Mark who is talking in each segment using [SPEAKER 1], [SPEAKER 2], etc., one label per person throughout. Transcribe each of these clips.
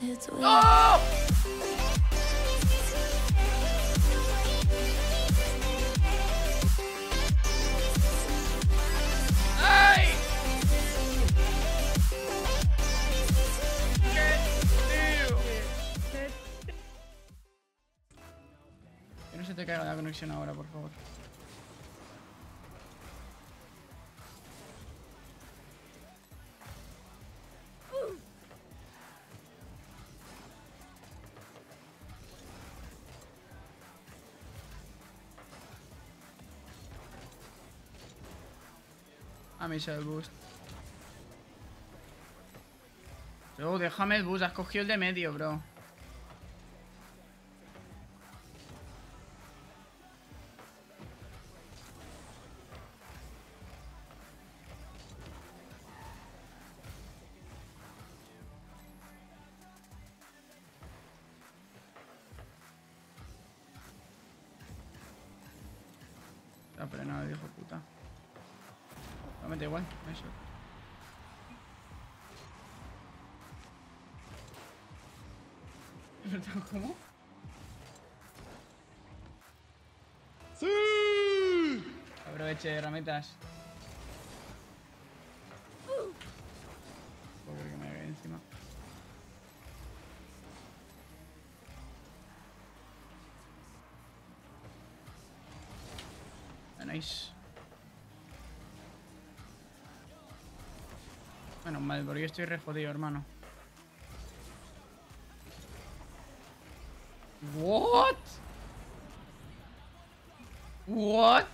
[SPEAKER 1] ¡No! Que no se te caiga la conexión ahora, por favor. A mí se el boost. Bro, déjame el boost, has cogido el de medio, bro. Frenado, el hijo de puta. No me da igual, eso. ¿Cómo? ¡Sí! Aproveche, ramitas. Joder, que me cae encima. Ah, Nice. Menos mal, porque yo estoy re jodido, hermano. What? What?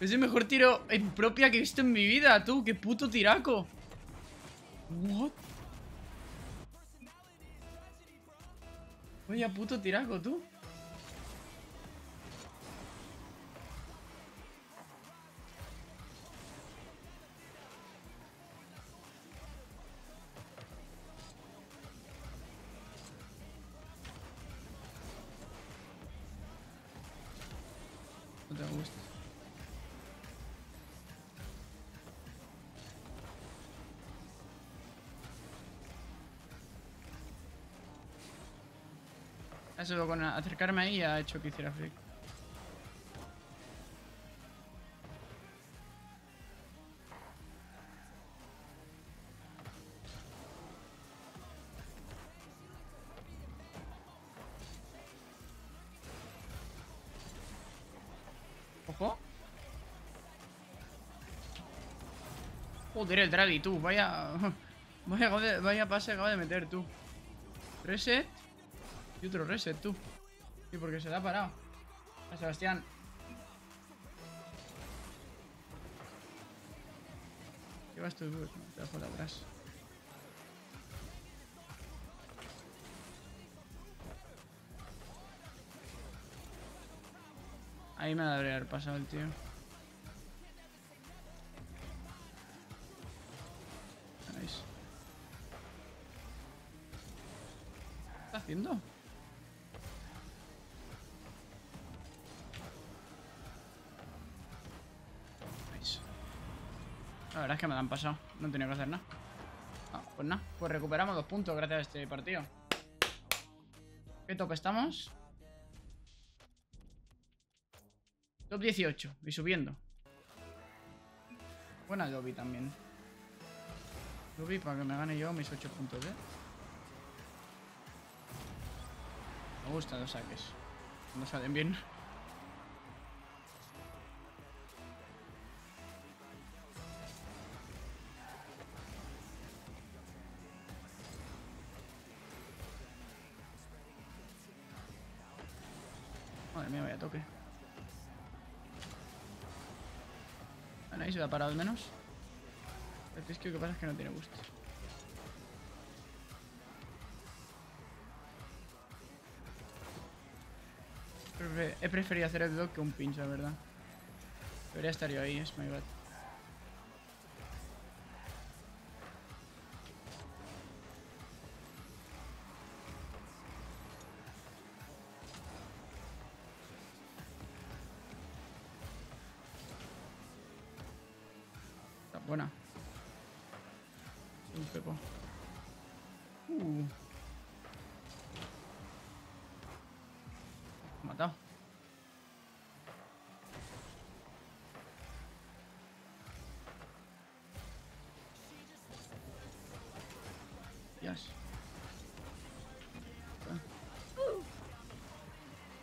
[SPEAKER 1] Es el mejor tiro en propia que he visto en mi vida, tú. Qué puto tiraco. What? Vaya puto tiraco, tú. No te gusta. Eso con acercarme ahí ha hecho que hiciera flick. Joder, el Draghi, tú. Vaya. Vaya, vaya pase acaba de meter, tú. Reset. Y otro reset, tú. Sí, porque se le ha parado. Sebastián. ¿Qué vas tú? No, Te dejo de atrás. Ahí me debería haber pasado el tío. ¿Qué está haciendo? Nice. La verdad es que me la han pasado. No he tenido que hacer nada. Ah, pues nada. Pues recuperamos dos puntos gracias a este partido. ¿Qué top estamos? Top 18 y subiendo. Buena lobby también. Lobby para que me gane yo mis 8 puntos, ¿eh? Me gustan los saques. Cuando salen bien. Madre mía, vaya toque. Ahí se ha parado al menos. El pisco que pasa es que no tiene gusto. He preferido hacer el block que un pinch, la verdad. Debería estar yo ahí, es my bad. Buena. Un pepo. Uh. Matado. Dios.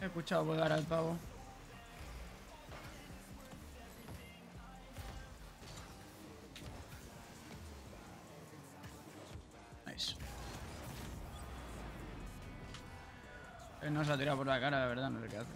[SPEAKER 1] He escuchado volar al pavo. Eh, no se ha tirado por la cara, la verdad, no sé qué hace.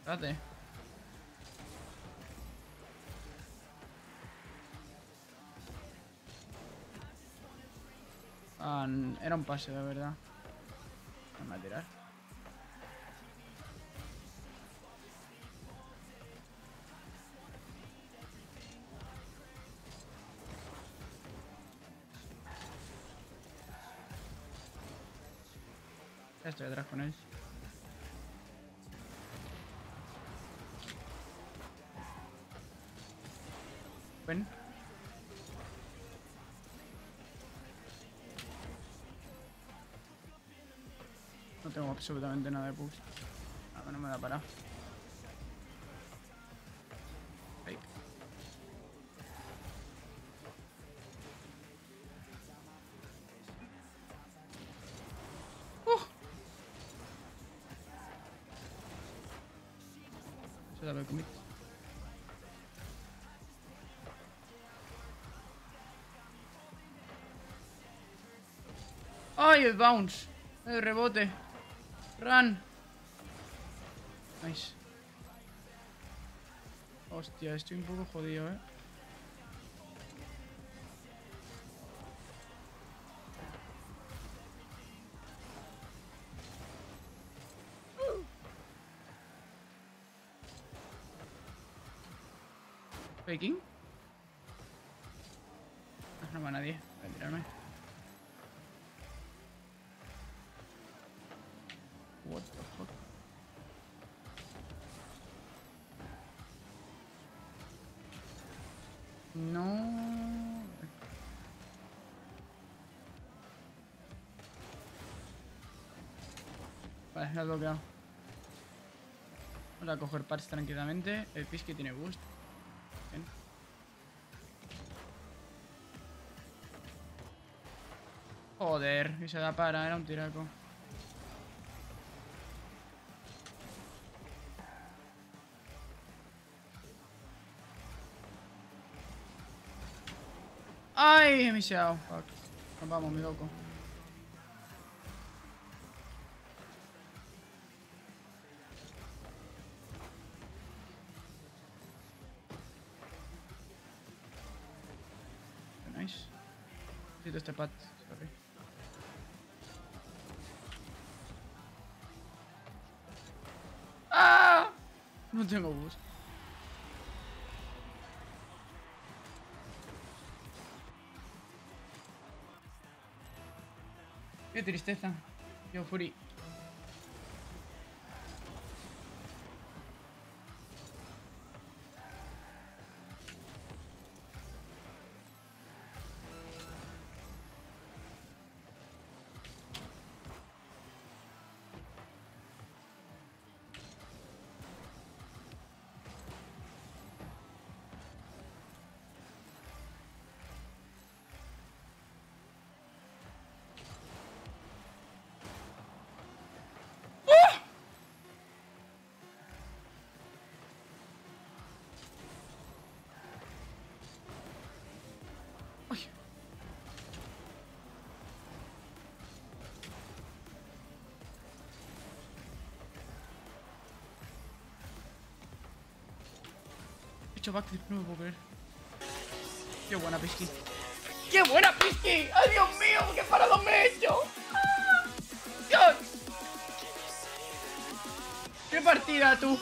[SPEAKER 1] Espérate. Ah, era un pase, de verdad. Vamos a tirar. Estoy atrás con él. Tengo absolutamente nada de push. Nada, no me da para. Fake. ¡Uh! Se. ¡Ay, el bounce! El rebote. Run. Nice. Hostia, estoy un poco jodido, eh. Faking. Ah, No va nadie. Voy a tirarme. No. Vale, lo he bloqueado. Vamos a coger parts tranquilamente. El Pisky tiene boost. Bien. Joder, y se da para, era un tiraco. ¡Ay! He. Nos vamos, mi loco. Nice. Este pad. Sorry. ¡Ah! No tengo bus. Qué tristeza. Yo, Fury. Hecho backflip, no me puedo creer. Qué buena Pisky. ¡Qué buena Pisky! ¡Ay, Dios mío! ¡Qué parado me he hecho! ¡Ah! ¡Dios! ¡Qué partida, tú!